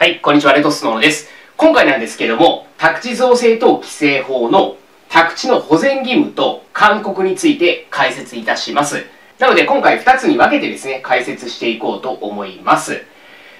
はい、こんにちは、レトスノーです。今回なんですけども、宅地造成等規制法の宅地の保全義務と勧告について解説いたします。なので、今回2つに分けてですね、解説していこうと思います。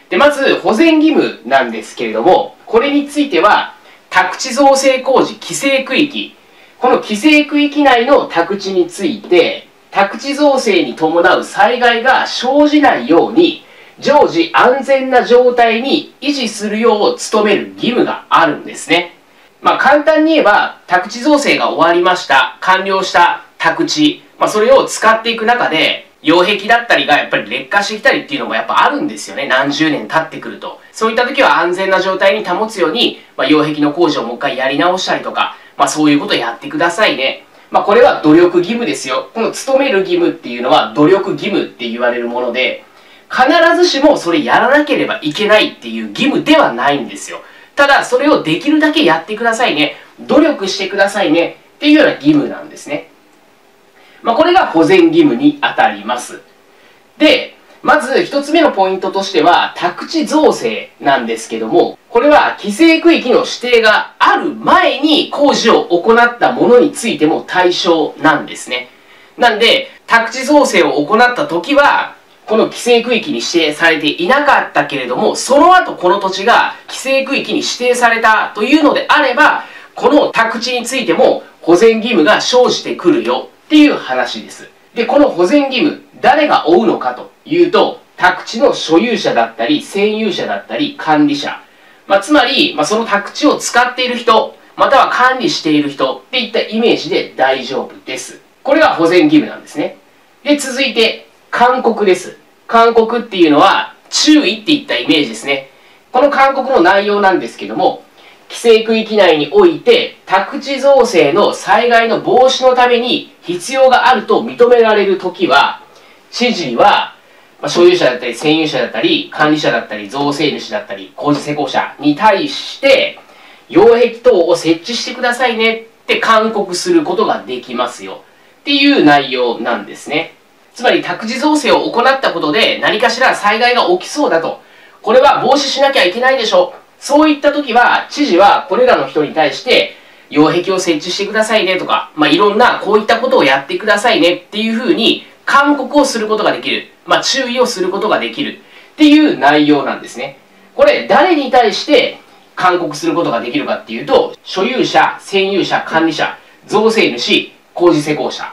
で、まず、保全義務なんですけれども、これについては、宅地造成工事規制区域、この規制区域内の宅地について、宅地造成に伴う災害が生じないように、常時安全な状態に維持するよう努める義務があるんですね。まあ簡単に言えば、宅地造成が終わりました、完了した宅地、まあそれを使っていく中で、擁壁だったりがやっぱり劣化してきたりっていうのもやっぱあるんですよね。何十年経ってくると。そういった時は安全な状態に保つように、まあ、擁壁の工事をもう一回やり直したりとか、まあそういうことやってくださいね。まあこれは努力義務ですよ。この勤める義務っていうのは努力義務って言われるもので、必ずしもそれやらなければいけないっていう義務ではないんですよ。ただ、それをできるだけやってくださいね。努力してくださいね。っていうような義務なんですね。まあ、これが保全義務にあたります。で、まず一つ目のポイントとしては、宅地造成なんですけども、これは規制区域の指定がある前に工事を行ったものについても対象なんですね。なんで、宅地造成を行った時は、この規制区域に指定されていなかったけれども、その後この土地が規制区域に指定されたというのであれば、この宅地についても保全義務が生じてくるよっていう話です。で、この保全義務、誰が負うのかというと、宅地の所有者だったり、占有者だったり、管理者。まあ、つまり、まあ、その宅地を使っている人、または管理している人っていったイメージで大丈夫です。これが保全義務なんですね。で、続いて、勧告です。勧告っていうのは注意っていったイメージですね。この勧告の内容なんですけども、規制区域内において宅地造成の災害の防止のために必要があると認められるときは、知事は、ま所有者だったり占有者だったり管理者だったり造成主だったり工事施工者に対して擁壁等を設置してくださいねって勧告することができますよっていう内容なんですね。つまり宅地造成を行ったことで何かしら災害が起きそうだと。これは防止しなきゃいけないでしょ。そういった時は、知事はこれらの人に対して、擁壁を設置してくださいねとか、まあ、いろんなこういったことをやってくださいねっていうふうに勧告をすることができる。まあ、注意をすることができるっていう内容なんですね。これ、誰に対して勧告することができるかっていうと、所有者、占有者、管理者、造成主、工事施工者。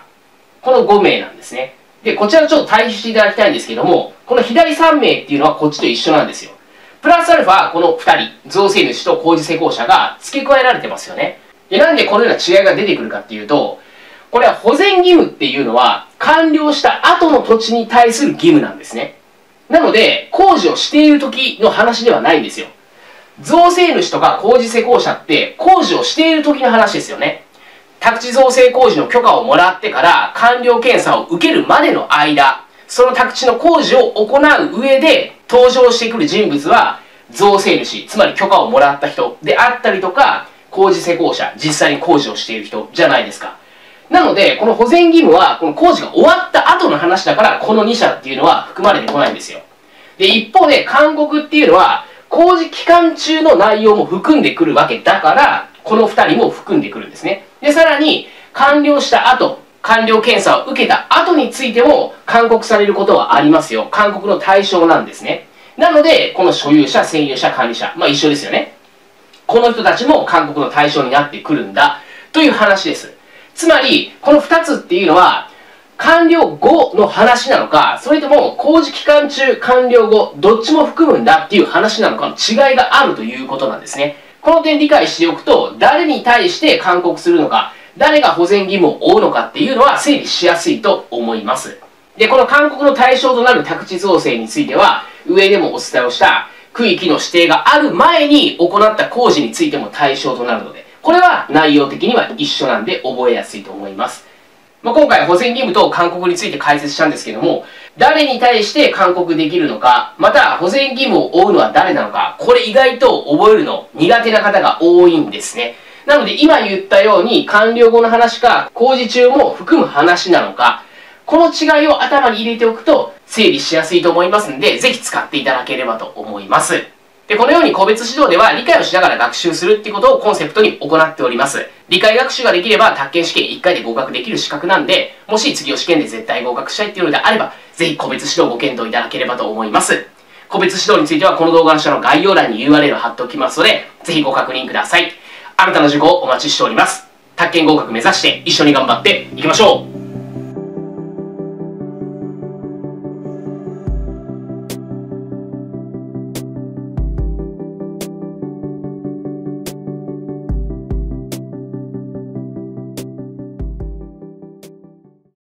この5名なんですね。で、こちらちょっと対比していただきたいんですけども、この左3名っていうのはこっちと一緒なんですよ。プラスアルファ、この2人、造成主と工事施工者が付け加えられてますよね。で、なんでこのような違いが出てくるかっていうと、これは保全義務っていうのは、完了した後の土地に対する義務なんですね。なので、工事をしている時の話ではないんですよ。造成主とか工事施工者って工事をしている時の話ですよね。宅地造成工事の許可をもらってから完了検査を受けるまでの間、その宅地の工事を行う上で登場してくる人物は造成主、つまり許可をもらった人であったりとか、工事施工者、実際に工事をしている人じゃないですか。なので、この保全義務は、この工事が終わった後の話だから、この2社っていうのは含まれてこないんですよ。で、一方で、勧告っていうのは、工事期間中の内容も含んでくるわけだから、この2人も含んでくるんですね。で、さらに、完了した後、完了検査を受けた後についても勧告されることはありますよ。勧告の対象なんですね。なので、この所有者、占有者、管理者、まあ一緒ですよね。この人たちも勧告の対象になってくるんだ、という話です。つまり、この2つっていうのは、完了後の話なのか、それとも工事期間中、完了後、どっちも含むんだっていう話なのかの違いがあるということなんですね。この点理解しておくと、誰に対して勧告するのか、誰が保全義務を負うのかっていうのは整理しやすいと思います。で、この勧告の対象となる宅地造成については、上でもお伝えをした区域の指定がある前に行った工事についても対象となるので、これは内容的には一緒なんで覚えやすいと思います。まあ、今回保全義務と勧告について解説したんですけども、誰に対して勧告できるのか、また保全義務を負うのは誰なのか、これ意外と覚えるの苦手な方が多いんですね。なので今言ったように完了後の話か工事中も含む話なのか、この違いを頭に入れておくと整理しやすいと思いますので、ぜひ使っていただければと思います。で、このように個別指導では理解をしながら学習するっていうことをコンセプトに行っております。理解学習ができれば、宅建試験1回で合格できる資格なんで、もし次を試験で絶対合格したいっていうのであれば、ぜひ個別指導ご検討いただければと思います。個別指導についてはこの動画の下の概要欄に URL を貼っておきますので、ぜひご確認ください。新たな事故をお待ちしております。宅建合格目指して一緒に頑張っていきましょう